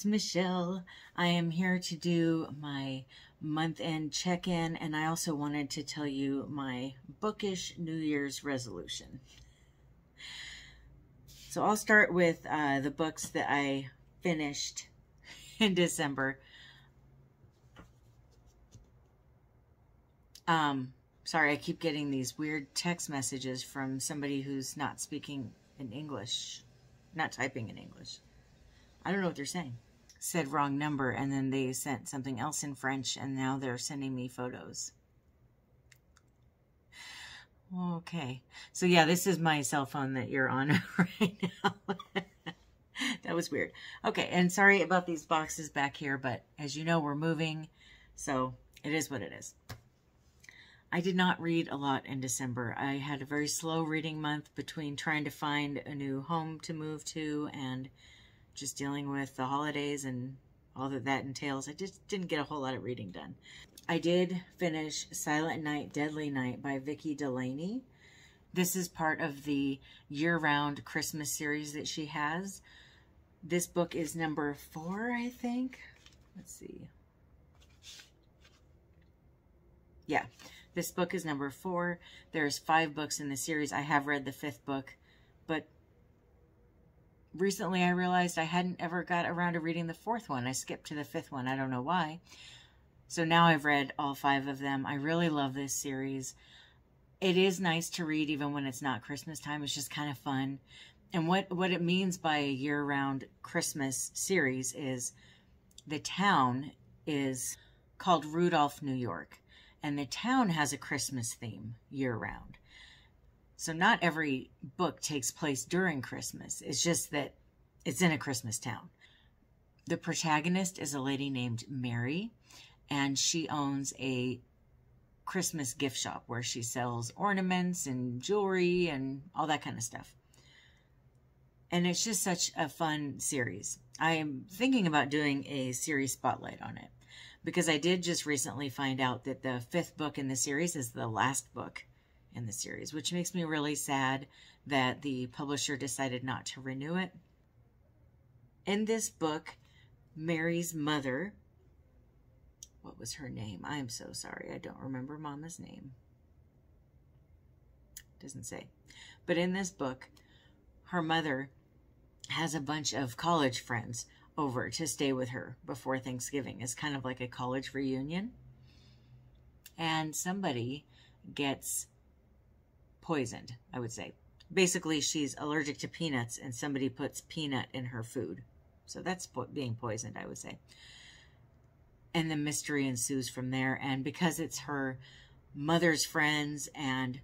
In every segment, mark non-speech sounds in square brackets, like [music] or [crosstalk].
it's Michelle. I am here to do my month end check in, and I also wanted to tell you my bookish New Year's resolution. So I'll start with uh, the books that I finished [laughs] in December. Um, sorry, I keep getting these weird text messages from somebody who's not speaking in English, not typing in English. I don't know what they're saying. Said wrong number, and then they sent something else in French, and now they're sending me photos. Okay. So yeah, this is my cell phone that you're on [laughs] right now. [laughs] that was weird. Okay, and sorry about these boxes back here, but as you know, we're moving, so it is what it is. I did not read a lot in December. I had a very slow reading month between trying to find a new home to move to and just dealing with the holidays and all that that entails. I just didn't get a whole lot of reading done. I did finish Silent Night, Deadly Night by Vicki Delany. This is part of the year-round Christmas series that she has. This book is number four, I think. Let's see. Yeah, this book is number four. There's five books in the series. I have read the fifth book, but recently I realized I hadn't ever got around to reading the fourth one. I skipped to the fifth one. I don't know why. So now I've read all five of them. I really love this series. It is nice to read even when it's not Christmas time. It's just kind of fun. And what, what it means by a year-round Christmas series is the town is called Rudolph, New York. And the town has a Christmas theme year-round. So not every book takes place during Christmas. It's just that it's in a Christmas town. The protagonist is a lady named Mary, and she owns a Christmas gift shop where she sells ornaments and jewelry and all that kind of stuff. And it's just such a fun series. I am thinking about doing a series spotlight on it because I did just recently find out that the fifth book in the series is the last book in the series, which makes me really sad that the publisher decided not to renew it. In this book, Mary's mother, what was her name? I'm so sorry. I don't remember Mama's name. Doesn't say. But in this book, her mother has a bunch of college friends over to stay with her before Thanksgiving. It's kind of like a college reunion. And somebody gets poisoned, I would say. Basically, she's allergic to peanuts and somebody puts peanut in her food. So that's being poisoned, I would say. And the mystery ensues from there. And because it's her mother's friends and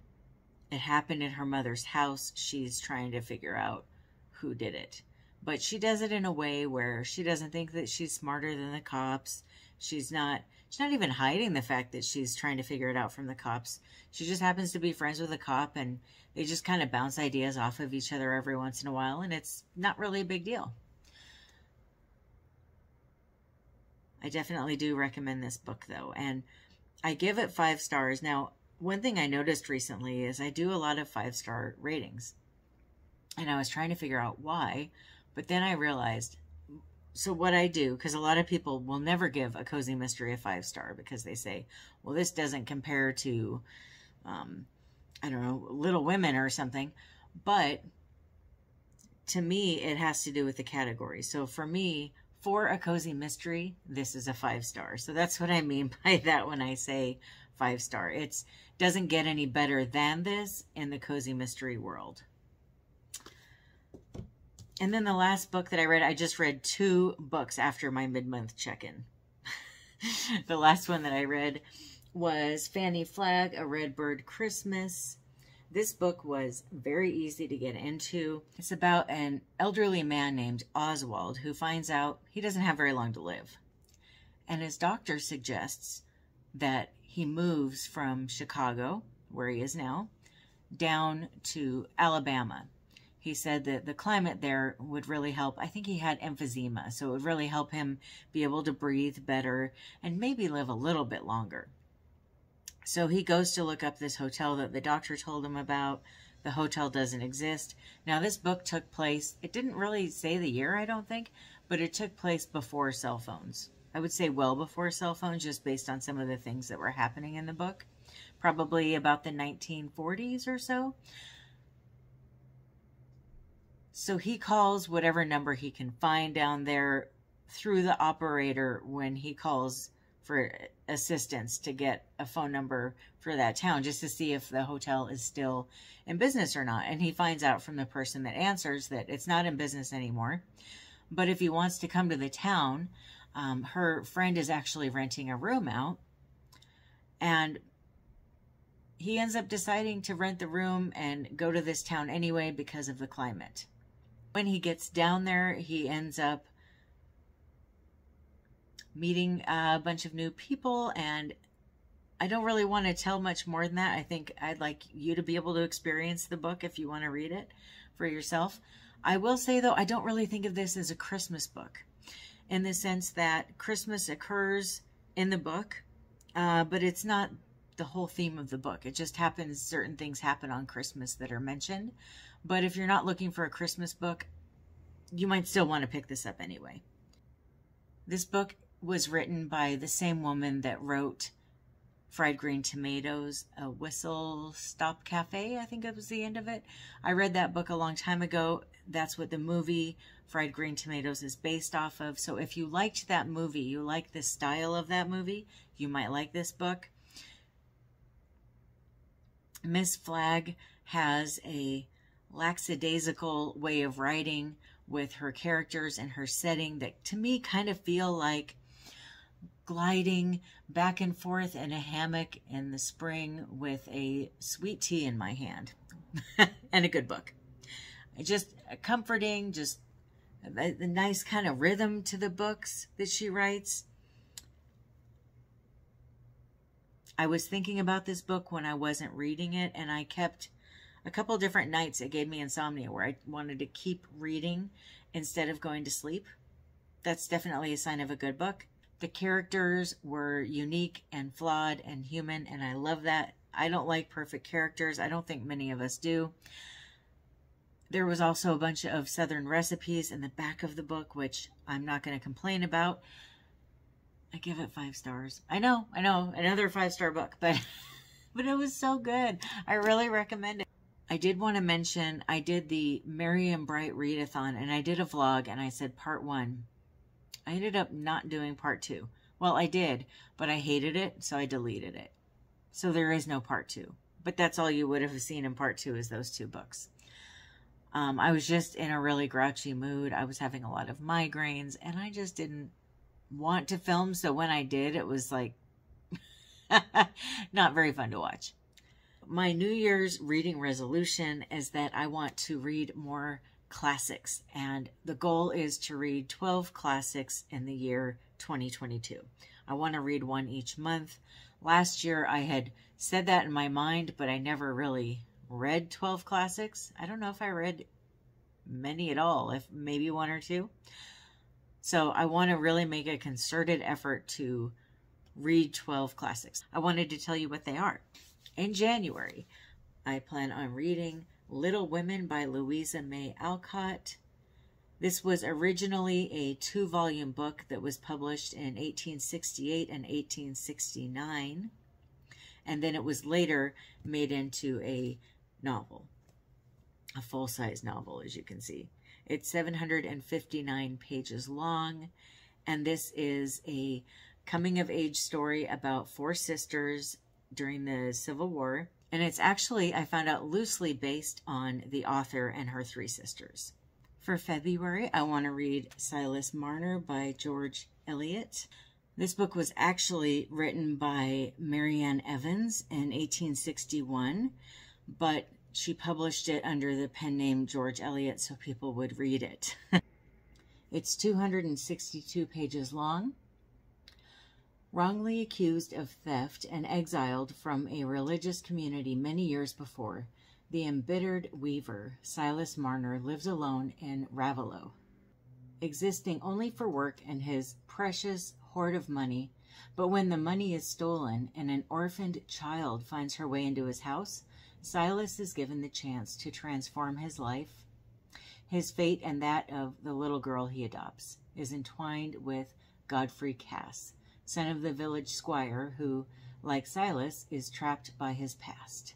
it happened in her mother's house, she's trying to figure out who did it. But she does it in a way where she doesn't think that she's smarter than the cops. She's not she's not even hiding the fact that she's trying to figure it out from the cops. She just happens to be friends with a cop and they just kind of bounce ideas off of each other every once in a while and it's not really a big deal. I definitely do recommend this book though and I give it five stars. Now, one thing I noticed recently is I do a lot of five star ratings and I was trying to figure out why, but then I realized so what I do, because a lot of people will never give a cozy mystery a five star because they say, well, this doesn't compare to, um, I don't know, Little Women or something. But to me, it has to do with the category. So for me, for a cozy mystery, this is a five star. So that's what I mean [laughs] by that when I say five star. It doesn't get any better than this in the cozy mystery world. And then the last book that I read, I just read two books after my mid-month check-in. [laughs] the last one that I read was Fannie Flagg, A Redbird Christmas. This book was very easy to get into. It's about an elderly man named Oswald who finds out he doesn't have very long to live. And his doctor suggests that he moves from Chicago, where he is now, down to Alabama he said that the climate there would really help. I think he had emphysema, so it would really help him be able to breathe better and maybe live a little bit longer. So he goes to look up this hotel that the doctor told him about. The hotel doesn't exist. Now, this book took place, it didn't really say the year, I don't think, but it took place before cell phones. I would say well before cell phones, just based on some of the things that were happening in the book. Probably about the 1940s or so. So he calls whatever number he can find down there through the operator when he calls for assistance to get a phone number for that town just to see if the hotel is still in business or not. And he finds out from the person that answers that it's not in business anymore. But if he wants to come to the town, um, her friend is actually renting a room out. And he ends up deciding to rent the room and go to this town anyway because of the climate. When he gets down there, he ends up meeting a bunch of new people and I don't really want to tell much more than that. I think I'd like you to be able to experience the book if you want to read it for yourself. I will say though, I don't really think of this as a Christmas book in the sense that Christmas occurs in the book, uh, but it's not the whole theme of the book. It just happens, certain things happen on Christmas that are mentioned. But if you're not looking for a Christmas book, you might still want to pick this up anyway. This book was written by the same woman that wrote Fried Green Tomatoes, a Whistle Stop Cafe, I think it was the end of it. I read that book a long time ago. That's what the movie Fried Green Tomatoes is based off of. So if you liked that movie, you like the style of that movie, you might like this book. Miss Flagg has a lackadaisical way of writing with her characters and her setting that to me kind of feel like gliding back and forth in a hammock in the spring with a sweet tea in my hand [laughs] and a good book. Just a comforting, just uh, the, the nice kind of rhythm to the books that she writes. I was thinking about this book when I wasn't reading it, and I kept a couple different nights it gave me insomnia where I wanted to keep reading instead of going to sleep. That's definitely a sign of a good book. The characters were unique and flawed and human, and I love that. I don't like perfect characters. I don't think many of us do. There was also a bunch of Southern recipes in the back of the book, which I'm not going to complain about. I give it five stars. I know, I know, another five-star book, but [laughs] but it was so good. I really recommend it. I did want to mention I did the Merry Bright Readathon, and I did a vlog, and I said part one. I ended up not doing part two. Well, I did, but I hated it, so I deleted it. So there is no part two. But that's all you would have seen in part two is those two books. Um, I was just in a really grouchy mood. I was having a lot of migraines, and I just didn't want to film. So when I did, it was like [laughs] not very fun to watch. My New Year's reading resolution is that I want to read more classics, and the goal is to read 12 classics in the year 2022. I want to read one each month. Last year, I had said that in my mind, but I never really read 12 classics. I don't know if I read many at all, if maybe one or two. So I want to really make a concerted effort to read 12 classics. I wanted to tell you what they are. In January, I plan on reading Little Women by Louisa May Alcott. This was originally a two volume book that was published in 1868 and 1869, and then it was later made into a novel, a full size novel, as you can see. It's 759 pages long, and this is a coming of age story about four sisters during the Civil War and it's actually, I found out, loosely based on the author and her three sisters. For February, I want to read Silas Marner by George Eliot. This book was actually written by Mary Ann Evans in 1861, but she published it under the pen name George Eliot so people would read it. [laughs] it's 262 pages long Wrongly accused of theft and exiled from a religious community many years before, the embittered weaver, Silas Marner, lives alone in Raveloe. Existing only for work and his precious hoard of money, but when the money is stolen and an orphaned child finds her way into his house, Silas is given the chance to transform his life. His fate and that of the little girl he adopts is entwined with Godfrey Cass, son of the village squire who, like Silas, is trapped by his past.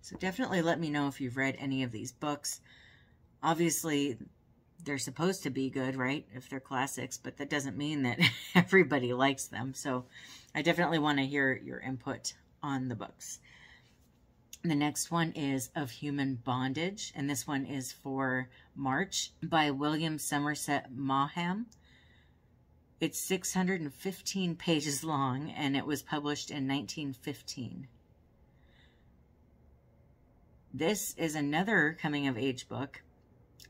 So definitely let me know if you've read any of these books. Obviously, they're supposed to be good, right? If they're classics, but that doesn't mean that [laughs] everybody likes them. So I definitely want to hear your input on the books. The next one is Of Human Bondage, and this one is for March by William Somerset Maugham. It's 615 pages long, and it was published in 1915. This is another coming-of-age book.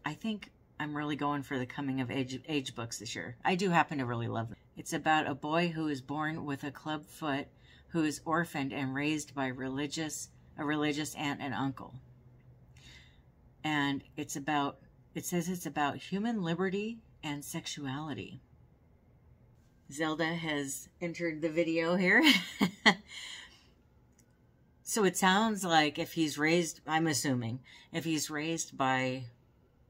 I think I'm really going for the coming-of-age age books this year. I do happen to really love them. It's about a boy who is born with a club foot, who is orphaned and raised by religious a religious aunt and uncle. And it's about, it says it's about human liberty and sexuality. Zelda has entered the video here. [laughs] so it sounds like if he's raised, I'm assuming, if he's raised by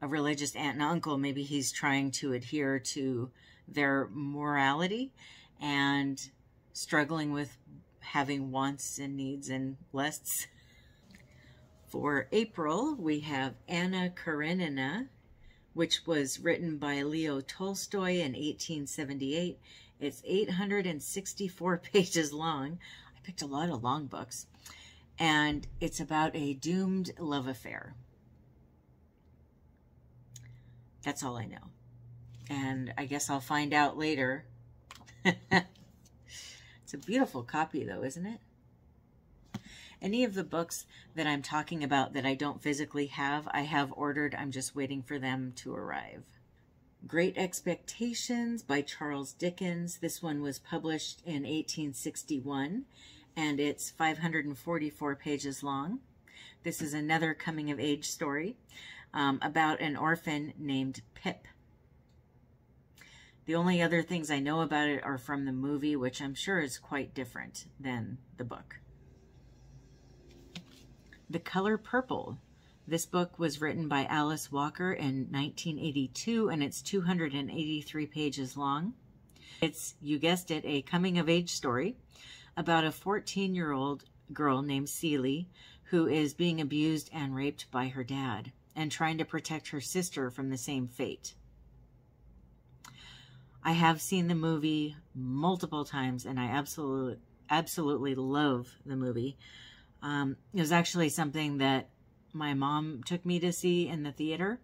a religious aunt and uncle, maybe he's trying to adhere to their morality and struggling with having wants and needs and lusts. For April, we have Anna Karenina, which was written by Leo Tolstoy in 1878. It's 864 [laughs] pages long. I picked a lot of long books. And it's about a doomed love affair. That's all I know. And I guess I'll find out later. [laughs] it's a beautiful copy, though, isn't it? Any of the books that I'm talking about that I don't physically have, I have ordered. I'm just waiting for them to arrive. Great Expectations by Charles Dickens. This one was published in 1861 and it's 544 pages long. This is another coming of age story um, about an orphan named Pip. The only other things I know about it are from the movie, which I'm sure is quite different than the book. The Color Purple this book was written by Alice Walker in 1982 and it's 283 pages long. It's, you guessed it, a coming of age story about a 14 year old girl named Celie who is being abused and raped by her dad and trying to protect her sister from the same fate. I have seen the movie multiple times and I absolutely absolutely love the movie. Um, it was actually something that my mom took me to see in the theater.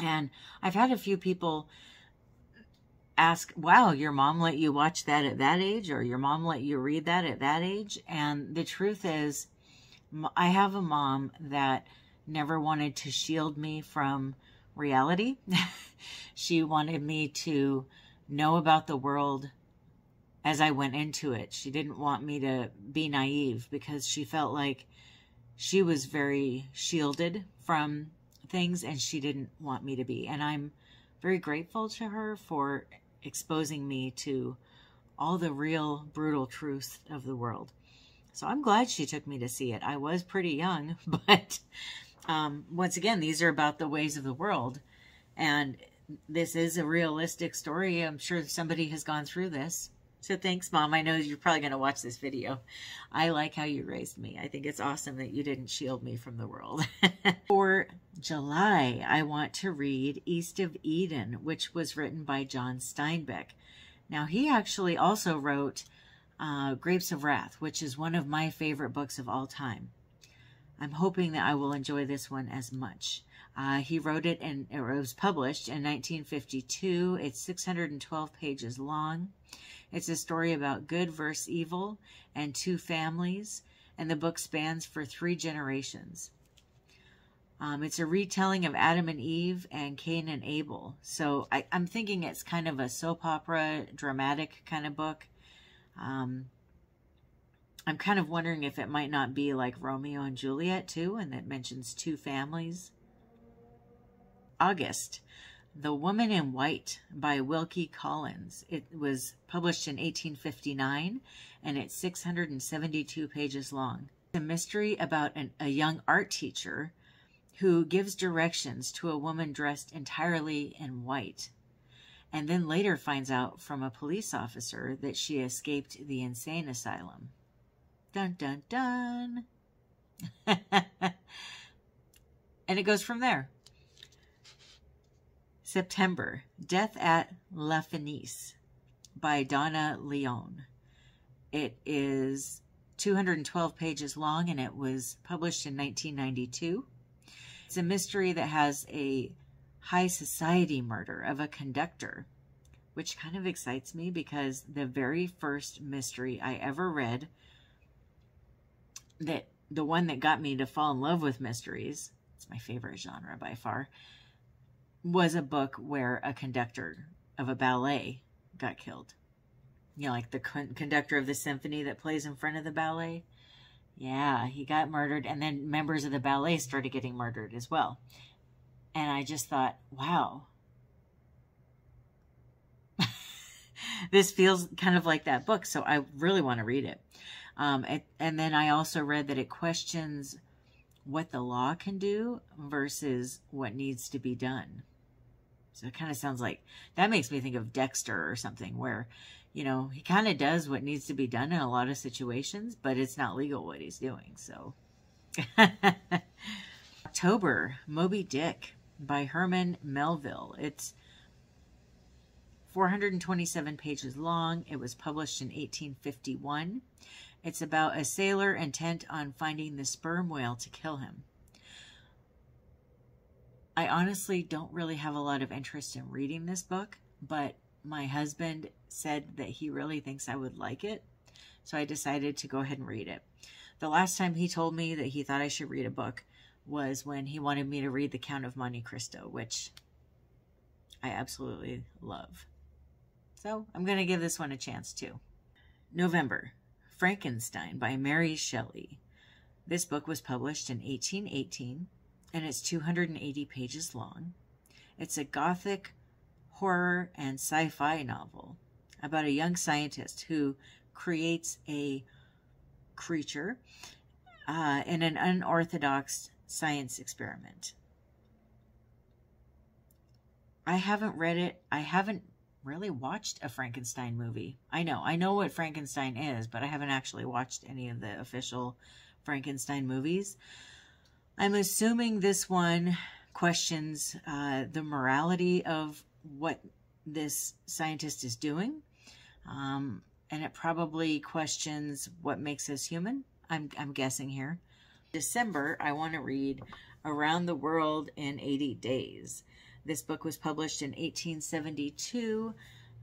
And I've had a few people ask, wow, your mom let you watch that at that age, or your mom let you read that at that age. And the truth is, I have a mom that never wanted to shield me from reality. [laughs] she wanted me to know about the world as I went into it. She didn't want me to be naive because she felt like she was very shielded from things and she didn't want me to be. And I'm very grateful to her for exposing me to all the real brutal truth of the world. So I'm glad she took me to see it. I was pretty young, [laughs] but um, once again, these are about the ways of the world. And this is a realistic story. I'm sure somebody has gone through this. So thanks, Mom. I know you're probably going to watch this video. I like how you raised me. I think it's awesome that you didn't shield me from the world. [laughs] For July, I want to read East of Eden, which was written by John Steinbeck. Now, he actually also wrote uh, Grapes of Wrath, which is one of my favorite books of all time. I'm hoping that I will enjoy this one as much. Uh, he wrote it and it was published in 1952. It's 612 pages long. It's a story about good versus evil and two families, and the book spans for three generations. Um, it's a retelling of Adam and Eve and Cain and Abel. So I, am thinking it's kind of a soap opera, dramatic kind of book. Um, I'm kind of wondering if it might not be like Romeo and Juliet too, and that mentions two families. August. The Woman in White by Wilkie Collins. It was published in 1859 and it's 672 pages long. It's a mystery about an, a young art teacher who gives directions to a woman dressed entirely in white, and then later finds out from a police officer that she escaped the insane asylum. Dun dun dun. [laughs] and it goes from there. September Death at La Fenice by Donna Leon. It is 212 pages long and it was published in 1992. It's a mystery that has a high society murder of a conductor, which kind of excites me because the very first mystery I ever read, that the one that got me to fall in love with mysteries, it's my favorite genre by far, was a book where a conductor of a ballet got killed. You know, like the con- conductor of the symphony that plays in front of the ballet. Yeah, he got murdered, and then members of the ballet started getting murdered as well. And I just thought, wow. [laughs] this feels kind of like that book, so I really want to read it. Um, it. And then I also read that it questions what the law can do versus what needs to be done. So it kind of sounds like that makes me think of Dexter or something where you know, he kind of does what needs to be done in a lot of situations, but it's not legal what he's doing. So, [laughs] October, Moby Dick by Herman Melville. It's 427 pages long. It was published in 1851. It's about a sailor intent on finding the sperm whale to kill him. I honestly don't really have a lot of interest in reading this book, but my husband said that he really thinks I would like it. So I decided to go ahead and read it. The last time he told me that he thought I should read a book was when he wanted me to read The Count of Monte Cristo, which I absolutely love. So I'm going to give this one a chance too. November Frankenstein by Mary Shelley. This book was published in 1818 and it's 280 pages long. It's a gothic horror and sci fi novel about a young scientist who creates a creature uh, in an unorthodox science experiment. I haven't read it. I haven't really watched a Frankenstein movie. I know. I know what Frankenstein is, but I haven't actually watched any of the official Frankenstein movies. I'm assuming this one questions uh, the morality of what this scientist is doing. Um, and it probably questions what makes us human. I'm, I'm guessing here. December, I want to read Around the World in 80 Days. This book was published in 1872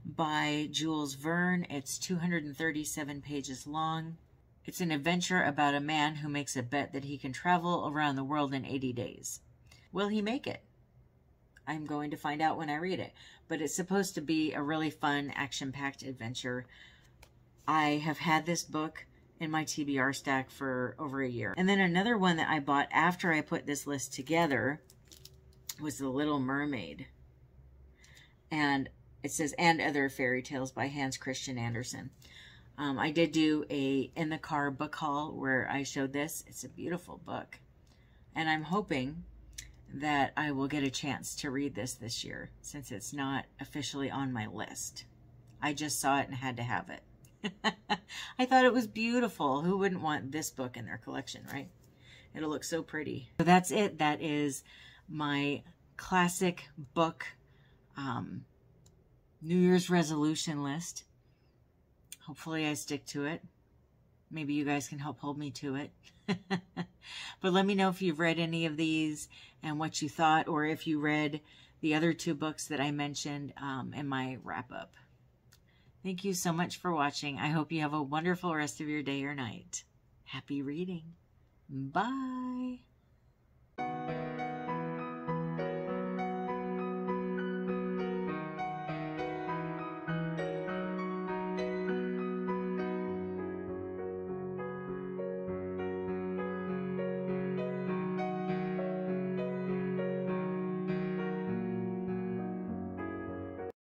by Jules Verne. It's 237 pages long. It's an adventure about a man who makes a bet that he can travel around the world in 80 days. Will he make it? I'm going to find out when I read it. But it's supposed to be a really fun, action-packed adventure. I have had this book in my TBR stack for over a year. And then another one that I bought after I put this list together was The Little Mermaid. And it says, and other fairy tales by Hans Christian Andersen. Um, I did do a in the car book haul where I showed this. It's a beautiful book. And I'm hoping that I will get a chance to read this this year since it's not officially on my list. I just saw it and had to have it. [laughs] I thought it was beautiful. Who wouldn't want this book in their collection, right? It'll look so pretty. So that's it. That is my classic book um, New Year's resolution list. Hopefully I stick to it. Maybe you guys can help hold me to it. [laughs] but let me know if you've read any of these and what you thought, or if you read the other two books that I mentioned um, in my wrap up. Thank you so much for watching. I hope you have a wonderful rest of your day or night. Happy reading. Bye.